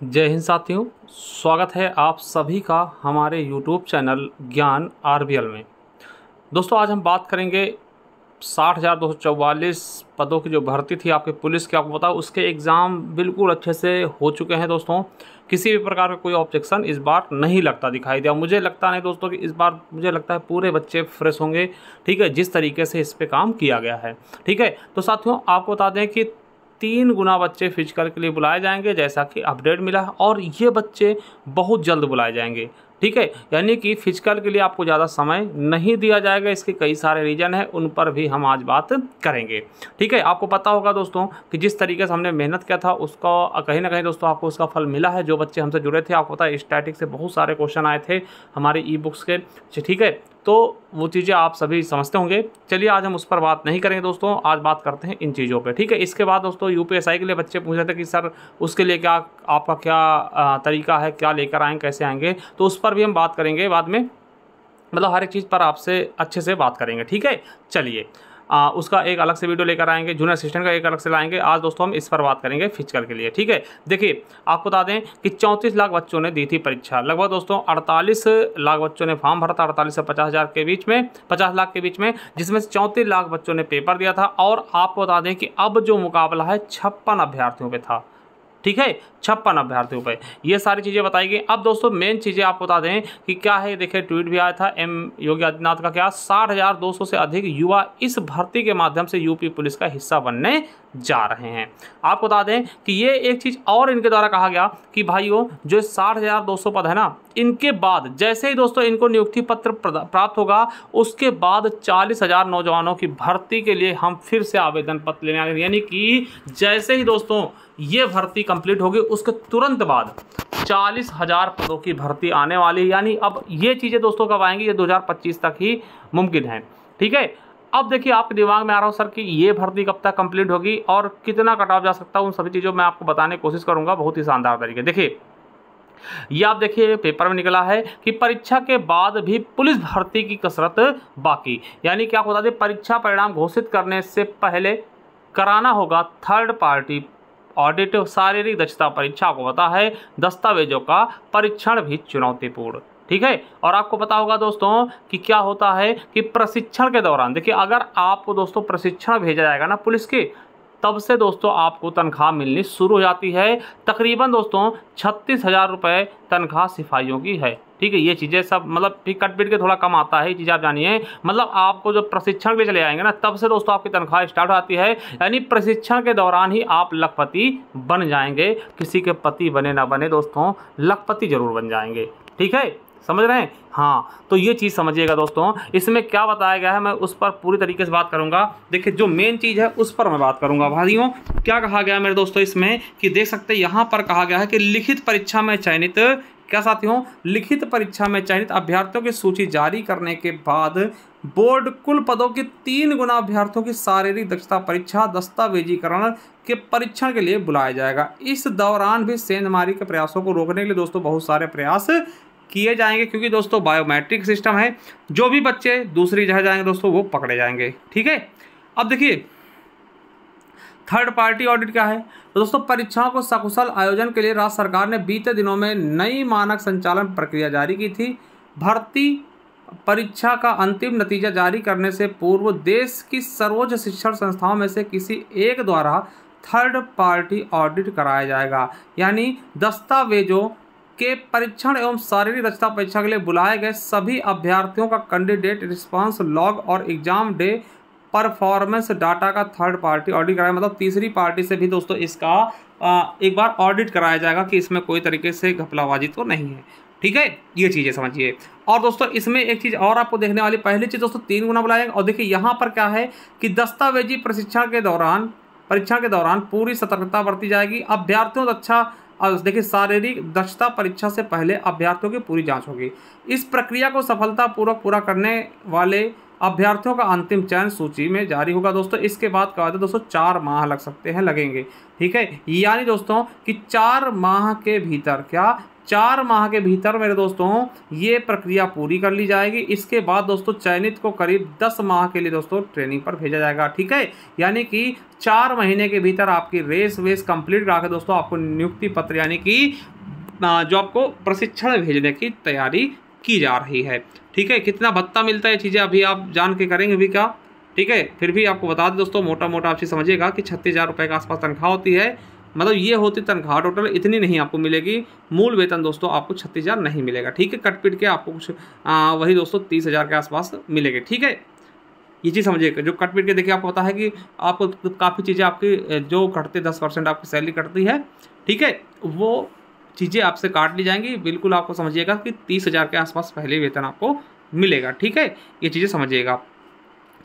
जय हिंद साथियों, स्वागत है आप सभी का हमारे YouTube चैनल ज्ञान आर में। दोस्तों, आज हम बात करेंगे साठ हज़ार दो सौ चौवालीस पदों की जो भर्ती थी आपके पुलिस की, आपको बताओ, उसके एग्ज़ाम बिल्कुल अच्छे से हो चुके हैं दोस्तों। किसी भी प्रकार का कोई ऑब्जेक्शन इस बार नहीं लगता दिखाई दिया। मुझे लगता नहीं दोस्तों कि इस बार, मुझे लगता है पूरे बच्चे फ्रेश होंगे। ठीक है, जिस तरीके से इस पर काम किया गया है। ठीक है तो साथियों, आपको बता दें कि तीन गुना बच्चे फ़िज़िकल के लिए बुलाए जाएँगे, जैसा कि अपडेट मिला, और ये बच्चे बहुत जल्द बुलाए जाएँगे। ठीक है? यानी कि फ़िज़िकल के लिए आपको ज़्यादा समय नहीं दिया जाएगा, इसके कई सारे रीज़न हैं, उन पर भी हम आज बात करेंगे। ठीक है? आपको पता होगा दोस्तों कि जिस तरीके से हमने मेहनत किया था, उसका कहीं ना कहीं दोस्तों आपको उसका फल मिला है, जो बच्चे हमसे जुड़े थे, आपको पता है स्टैटिक से बहुत सारे क्वेश्चन आए थे हमारे ई बुक्स के ठीक है? तो वो चीज़ें आप सभी समझते होंगे। चलिए, आज हम उस पर बात नहीं करेंगे दोस्तों, आज बात करते हैं इन चीज़ों पे। ठीक है? इसके बाद दोस्तों यूपीएसआई के लिए बच्चे पूछ रहे थे कि, सर, उसके लिए क्या, आपका क्या तरीका है? क्या लेकर आएँगे कैसे आएँगे? तो उस पर भी हम बात करेंगे बाद में। मतलब हर एक चीज़ पर आपसे अच्छे से बात करेंगे ठीक है? चलिए आ, उसका एक अलग से वीडियो लेकर आएँगे जूनियर असिस्टेंट का एक अलग से लाएँगे। आज दोस्तों हम इस पर बात करेंगे फ़िज़िकल के लिए ठीक है? देखिए आपको बता दें कि चौंतीस लाख बच्चों ने दी थी परीक्षा। लगभग दोस्तों अड़तालीस लाख बच्चों ने फॉर्म भरा था अड़तालीस से पचास हज़ार के बीच में पचास लाख के बीच में जिसमें से चौंतीस लाख बच्चों ने पेपर दिया था। और आपको बता दें कि अब जो मुकाबला है छप्पन अभ्यर्थियों पर था। ठीक है? छप्पन अभ्यर्थियों पर ये सारी चीज़ें बताई गई। अब दोस्तों मेन चीज़ें आप बता दें कि क्या है? देखिए ट्वीट भी आया था एम योगी आदित्यनाथ का, क्या साठ हज़ार दो सौ से अधिक युवा इस भर्ती के माध्यम से यूपी पुलिस का हिस्सा बनने जा रहे हैं। आपको बता दें कि ये एक चीज़ और इनके द्वारा कहा गया कि भाइयों, जो साठ हज़ार दो सौ पद है ना, इनके बाद जैसे ही दोस्तों इनको नियुक्ति पत्र प्राप्त होगा, उसके बाद चालीस हज़ार नौजवानों की भर्ती के लिए हम फिर से आवेदन पत्र लेने आए यानी कि जैसे ही दोस्तों ये भर्ती कंप्लीट होगी, उसके तुरंत बाद चालीस हज़ार पदों की भर्ती आने वाली यानी अब ये चीज़ें दोस्तों कब आएँगी? ये 2025 तक ही मुमकिन है। ठीक है? अब देखिए आपके दिमाग में आ रहा हूँ, सर, कि ये भर्ती कब तक कंप्लीट होगी और कितना कट ऑफ़ जा सकता है, उन सभी चीज़ों में आपको बताने की कोशिश करूँगा, बहुत ही शानदार तरीके देखिए, ये आप देखिए पेपर में निकला है कि परीक्षा के बाद भी पुलिस भर्ती की कसरत बाकी। यानी क्या बता दें, परीक्षा परिणाम घोषित करने से पहले कराना होगा थर्ड पार्टी ऑडिट शारीरिक दक्षता परीक्षा को पता है, दस्तावेजों का परीक्षण भी चुनौतीपूर्ण। ठीक है? और आपको पता होगा दोस्तों कि क्या होता है कि प्रशिक्षण के दौरान, देखिए अगर आपको दोस्तों प्रशिक्षण भेजा जाएगा ना पुलिस के, तब से दोस्तों आपको तनख्वाह मिलनी शुरू हो जाती है। तकरीबन दोस्तों छत्तीस हज़ार रुपये तनख्वाह सिपाहियों की है। ठीक है? ये चीज़ें सब मतलब ठीक कट पीट के थोड़ा कम आता है, ये चीज़ आप जानिए। मतलब आपको जो प्रशिक्षण के चले जाएँगे ना, तब से दोस्तों आपकी तनख्वाह स्टार्ट होती है। यानी प्रशिक्षण के दौरान ही आप लखपति बन जाएँगे। किसी के पति बने ना बने दोस्तों, लखपति ज़रूर बन जाएँगे। ठीक है? समझ रहे हैं? हाँ तो ये चीज़ समझिएगा दोस्तों। इसमें क्या बताया गया है, मैं उस पर पूरी तरीके से बात करूँगा। देखिए, जो मेन चीज़ है, उस पर मैं बात करूँगा। भाइयों, क्या कहा गया मेरे दोस्तों इसमें? कि देख सकते हैं, यहाँ पर कहा गया है कि लिखित परीक्षा में चयनित, क्या साथियों? लिखित परीक्षा में चयनित अभ्यर्थियों की सूची जारी करने के बाद बोर्ड कुल पदों के तीन गुना अभ्यर्थियों की शारीरिक दक्षता परीक्षा, दस्तावेजीकरण के परीक्षण के लिए बुलाया जाएगा। इस दौरान भी सेंधमारी के प्रयासों को रोकने के लिए दोस्तों बहुत सारे प्रयास किए जाएँगे, क्योंकि दोस्तों बायोमेट्रिक सिस्टम है, जो भी बच्चे दूसरी जगह जाएँगे दोस्तों, वो पकड़े जाएँगे, ठीक है? अब देखिए थर्ड पार्टी ऑडिट क्या है? तो दोस्तों, परीक्षाओं को सकुशल आयोजन के लिए राज्य सरकार ने बीते दिनों में नई मानक संचालन प्रक्रिया जारी की थी। भर्ती परीक्षा का अंतिम नतीजा जारी करने से पूर्व देश की सर्वोच्च शिक्षण संस्थाओं में से किसी एक द्वारा थर्ड पार्टी ऑडिट कराया जाएगा। यानी दस्तावेजों के परीक्षण एवं शारीरिक दक्षता परीक्षा के लिए बुलाए गए सभी अभ्यर्थियों का कैंडिडेट रिस्पांस लॉग और एग्ज़ाम डे परफॉर्मेंस डाटा का थर्ड पार्टी ऑडिट कराया। मतलब तीसरी पार्टी से भी दोस्तों इसका एक बार ऑडिट कराया जाएगा कि इसमें कोई तरीके से घपलाबाजी तो नहीं है। ठीक है? ये चीज़ें समझिए। और दोस्तों इसमें एक चीज़ और आपको देखने वाली, पहली चीज़ दोस्तों तीन गुना बुलाएँगे और देखिए यहाँ पर क्या है कि दस्तावेजी प्रशिक्षण के दौरान परीक्षा के दौरान पूरी सतर्कता बरती जाएगी। अभ्यर्थियों अच्छा और देखिए शारीरिक दक्षता परीक्षा से पहले अभ्यर्थियों की पूरी जाँच होगी। इस प्रक्रिया को सफलतापूर्वक पूरा करने वाले अभ्यर्थियों का अंतिम चयन सूची में जारी होगा। दोस्तों, इसके बाद क्या है, दोस्तों, चार माह लग सकते हैं, लगेंगे। ठीक है? यानी दोस्तों कि चार माह के भीतर क्या चार माह के भीतर, मेरे दोस्तों, ये प्रक्रिया पूरी कर ली जाएगी। इसके बाद, दोस्तों, चयनित को करीब दस माह के लिए, दोस्तों ट्रेनिंग पर भेजा जाएगा, ठीक है? यानी कि चार महीने के भीतर आपकी रेस वेस कंप्लीट करा के, दोस्तों, आपको नियुक्ति पत्र, यानी कि जो आपको प्रशिक्षण भेजने की तैयारी की जा रही है, ठीक है? कितना भत्ता मिलता है चीज़ें अभी आप जान के करेंगे भी क्या? ठीक है? फिर भी आपको बता दें, दोस्तों मोटा मोटा आप चीज़ समझिएगा कि छत्तीस हज़ार रुपये के आसपास तनख्वाह होती है। मतलब ये होती तनख्वाह टोटल इतनी नहीं आपको मिलेगी। मूल वेतन दोस्तों आपको छत्तीस हज़ार नहीं मिलेगा ठीक है? कट पिट के आपको कुछ आ, वही दोस्तों तीस हज़ार के आसपास मिलेगी ठीक है? ये चीज़ समझिएगा जो कट पिट के देखिए आपको पता है कि आपको काफ़ी चीज़ें आपकी जो कटते दस परसेंट आपकी सैलरी कटती है ठीक है? वो चीज़ें आपसे काट ली जाएँगी। बिल्कुल आपको समझिएगा कि तीस हज़ार के आसपास पहले वेतन आपको मिलेगा ठीक है? ये चीज़ें समझिएगा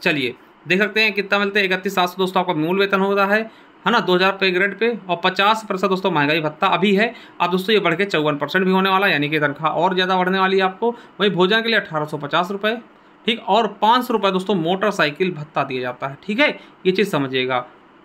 चलिए देख सकते हैं कितना मिलते हैं इकतीस सात सौ दोस्तों आपका मूल वेतन होता है। है ना, दो हज़ार रुपये ग्रेड पे और पचास प्रतिशत दोस्तों महँगाई भत्ता अभी है। अब दोस्तों ये बढ़ के चौवन परसेंट भी होने वाला यानी कि तनख्वाह और ज़्यादा बढ़ने वाली है आपको। वही भोजन के लिए अठारह सौ पचास रुपये ठीक? और पाँच सौ रुपये दोस्तों मोटरसाइकिल भत्ता दिया जाता है, ठीक है? ये चीज़ समझिएगा,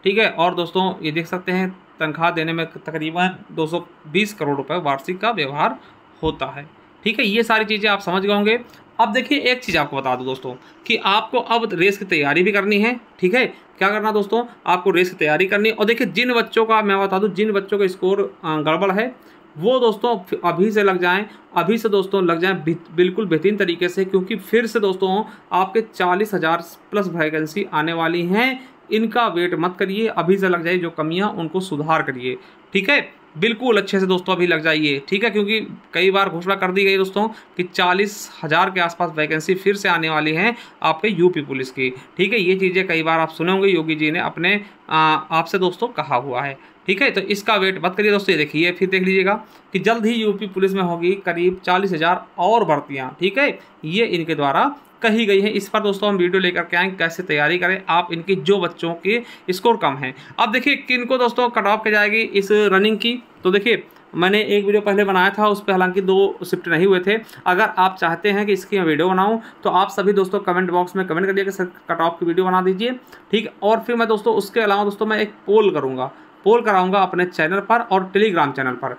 ठीक है? और दोस्तों ये देख सकते हैं, तनख्वाह देने में तकरीबन 220 करोड़ रुपए वार्षिक का व्यवहार होता है, ठीक है? ये सारी चीज़ें आप समझ गए होंगे। अब देखिए एक चीज़ आपको बता दूँ दोस्तों, कि आपको अब रेस की तैयारी भी करनी है, ठीक है? क्या करना दोस्तों? आपको रेस की तैयारी करनी और देखिए, जिन बच्चों का, मैं बता दूँ, जिन बच्चों का स्कोर गड़बड़ है, वो दोस्तों अभी से लग जाएँ, अभी से दोस्तों लग जाएँ बिल्कुल बेहतरीन तरीके से, क्योंकि फिर से दोस्तों आपके चालीस हज़ार प्लस वैकेंसी आने वाली हैं। इनका वेट मत करिए, अभी से लग जाइए जो कमियाँ, उनको सुधार करिए, ठीक है? बिल्कुल अच्छे से दोस्तों अभी लग जाइए। ठीक है, क्योंकि कई बार घोषणा कर दी गई दोस्तों कि चालीस हज़ार के आसपास वैकेंसी फिर से आने वाली हैं आपके यूपी पुलिस की। ठीक है, ये चीज़ें कई बार आप सुने होंगे, योगी जी ने अपने आपसे दोस्तों कहा हुआ है। ठीक है तो इसका वेट मत करिए दोस्तों, ये देखिए फिर देख लीजिएगा कि जल्द ही यूपी पुलिस में होगी करीब चालीस हज़ार और भर्तियाँ। ठीक है, ये इनके द्वारा कही गई है। इस पर दोस्तों हम वीडियो लेकर के आएँ कैसे तैयारी करें, आप इनकी, जो बच्चों के स्कोर कम हैं। अब देखिए, किन को दोस्तों कट ऑफ़ के जाएगी इस रनिंग की? तो देखिए, मैंने एक वीडियो पहले बनाया था, उस पर हालाँकि दो शिफ्ट नहीं हुए थे। अगर आप चाहते हैं कि इसकी मैं वीडियो बनाऊँ तो आप सभी दोस्तों कमेंट बॉक्स में कमेंट करिए कि सर कट ऑफ़ की वीडियो बना दीजिए। ठीक, और फिर मैं दोस्तों, उसके अलावा दोस्तों मैं एक पोल करूँगा। पोल कराऊँगा अपने चैनल पर और टेलीग्राम चैनल पर।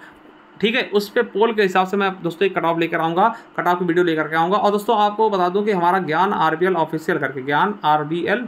ठीक है, उस पर पोल के हिसाब से मैं दोस्तों एक कट ऑफ़ लेकर आऊँगा कट ऑफ़ की वीडियो लेकर के आऊँगा। और दोस्तों आपको बता दूँ कि हमारा ज्ञान आरबीएल ऑफिशियल करके, ज्ञान आरबीएल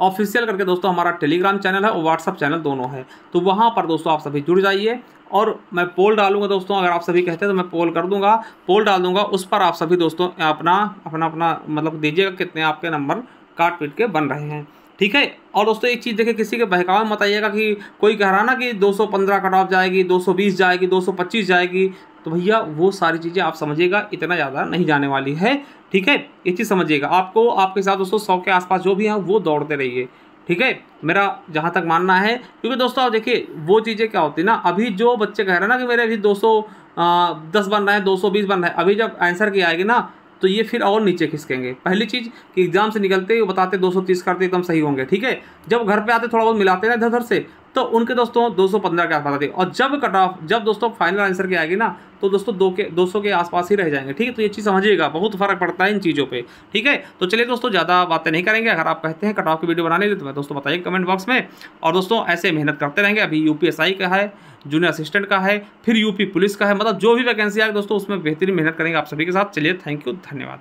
ऑफिशियल करके दोस्तों हमारा टेलीग्राम चैनल है और व्हाट्सअप चैनल दोनों है। तो वहाँ पर दोस्तों आप सभी जुड़ जाइए और मैं पोल डालूँगा दोस्तों, अगर आप सभी कहते हैं तो मैं पोल कर दूँगा पोल डाल दूँगा, उस पर आप सभी दोस्तों अपना अपना अपना मतलब दीजिएगा कितने आपके नंबर काट पीट के बन रहे हैं। ठीक है? और दोस्तों, एक चीज़ देखिए, किसी के बहकावे मत आइएगा कि कोई कह रहा ना कि 215 कट ऑफ़ जाएगी 220 जाएगी 225 जाएगी। तो भैया, वो सारी चीज़ें आप समझिएगा, इतना ज़्यादा नहीं जाने वाली है, ठीक है? ये चीज़ समझिएगा। आपको, आपके साथ दोस्तों, सौ के आसपास जो भी हैं, वो दौड़ते रहिए, ठीक है? मेरा जहाँ तक मानना है, क्योंकि दोस्तों, आप देखिए, वो चीज़ें क्या होती ना, अभी जो बच्चे कह रहे हैं ना कि मेरे अभी दो सौ दस बन रहे हैं, दो सौ बीस बन रहे हैं, अभी जब आंसर की आएगी ना तो ये फिर और नीचे खिसकेंगे। पहली चीज़ कि एग्ज़ाम से निकलते ही बताते 230 करते एकदम सही होंगे, ठीक है? जब घर पे आते थोड़ा बहुत मिलाते ना इधर उधर से तो उनके दोस्तों 215 के आसपास आते और जब कट ऑफ़ जब दोस्तों फाइनल आंसर की आएगी ना तो दोस्तों दो के 200 के आसपास ही रह जाएँगे, ठीक है? तो ये चीज़ समझिएगा, बहुत फ़र्क पड़ता है इन चीज़ों पे, ठीक है? तो चलिए दोस्तों, ज़्यादा बातें नहीं करेंगे। अगर आप कहते हैं कट ऑफ़ की वीडियो बनाने के तो मैं दोस्तों बताइए कमेंट बॉक्स में। और दोस्तों, ऐसे मेहनत करते रहेंगे। अभी यूपीएसआई का है जूनियर असिस्टेंट का है, फिर यूपी पुलिस का है मतलब जो भी वैकेंसी आए दोस्तों, उसमें बेहतरीन मेहनत करेंगे आप सभी के साथ। चलिए थैंक यू धन्यवाद।